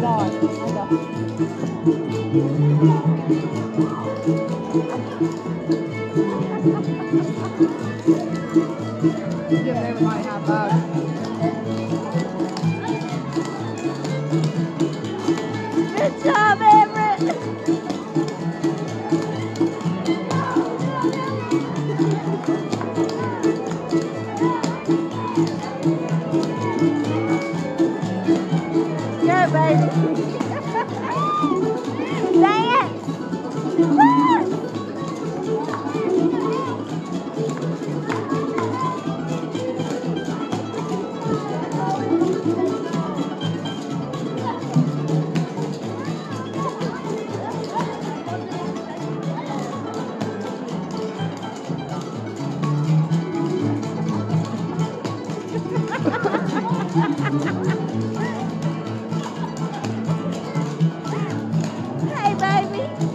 맞아 맞아 맞아 Thank you. Woo!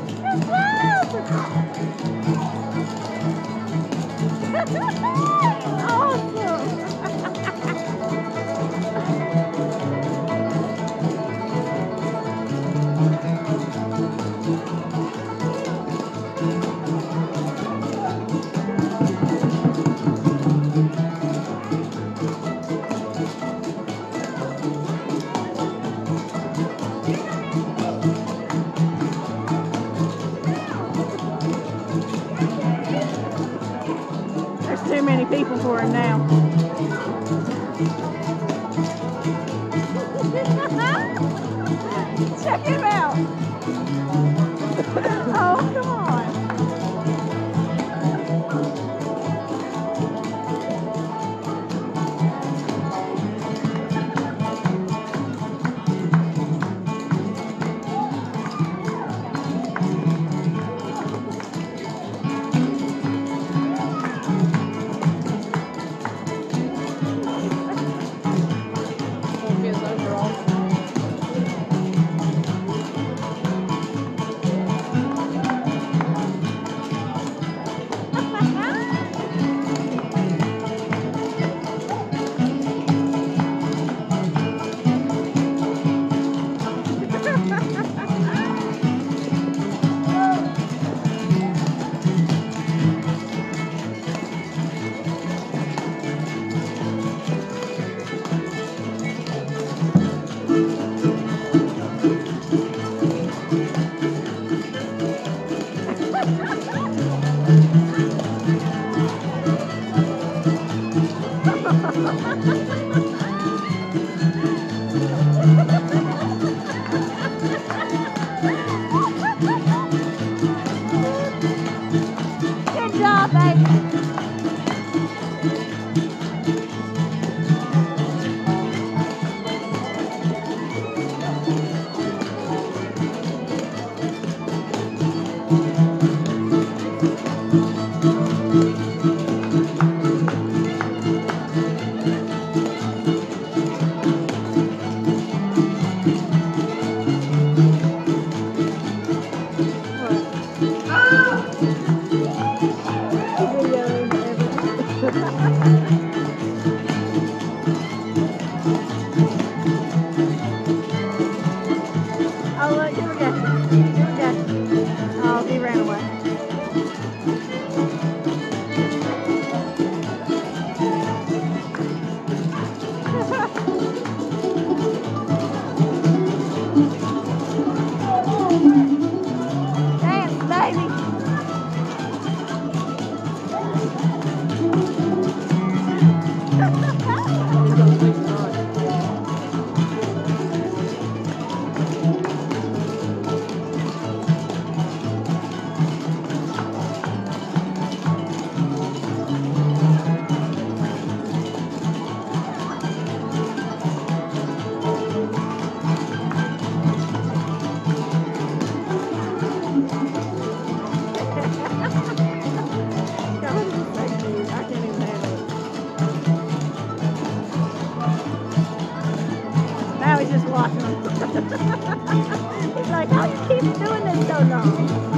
people for him now. just watching him. He's like, how you keep doing this so long?